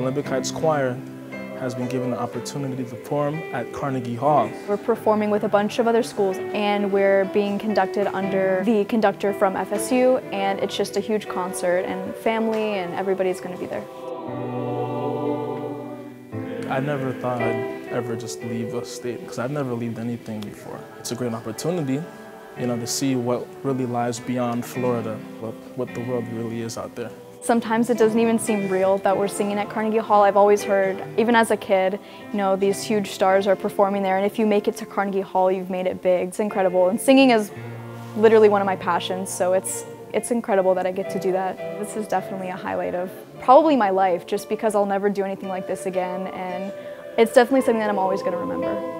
Olympic Heights Choir has been given the opportunity to perform at Carnegie Hall. We're performing with a bunch of other schools and we're being conducted under the conductor from FSU and it's just a huge concert and family and everybody's going to be there. I never thought I'd ever just leave a state because I've never left anything before. It's a great opportunity, you know, to see what really lies beyond Florida, what, what the world really is out there. Sometimes it doesn't even seem real that we're singing at Carnegie Hall. I've always heard, even as a kid, you know, these huge stars are performing there, and if you make it to Carnegie Hall, you've made it big. It's incredible. And singing is literally one of my passions, so it's, it's incredible that I get to do that. This is definitely a highlight of probably my life, just because I'll never do anything like this again, and it's definitely something that I'm always going to remember.